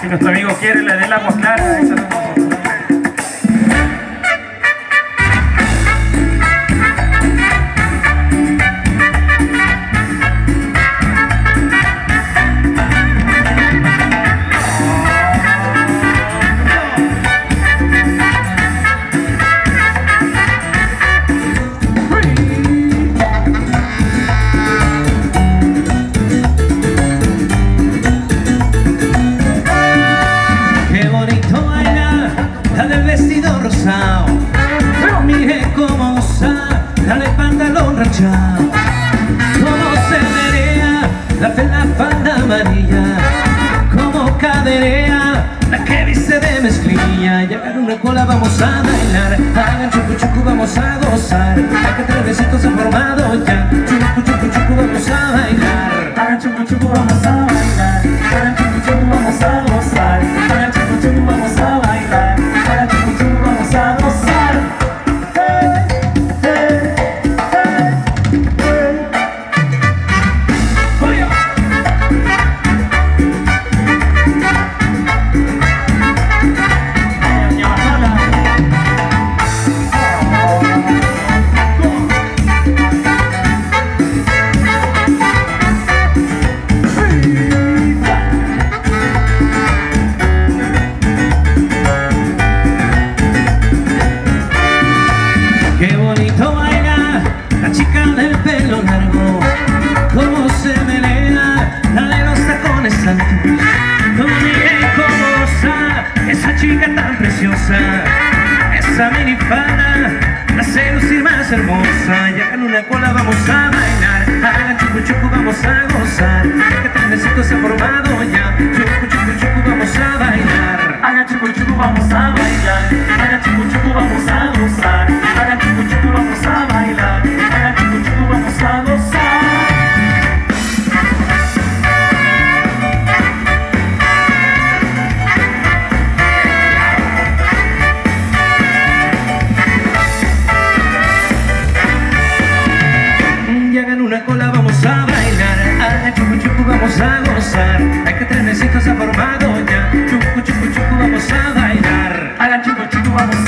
Si nuestro amigo quiere, le dé el agua clara. La de la falda amarilla Cómo caderea la que viste de mezclilla Y hagan una cola vamos a bailar Hagan chucu chucu vamos a gozar Acá tres besitos han formado ya Chucu chucu chucu vamos a bailar Hagan chucu chucu, vamos a bailar. Hagan chucu vamos a gozar. Esa minifalda la hace lucir más hermosa. Y hagan una cola vamos a bailar. Hagan chucu chucu vamos a a gozar Hay que trenecitos ha formado ya Chucu chucu chucu, vamos a bailar a. Hagan chucu chucu, vamos a.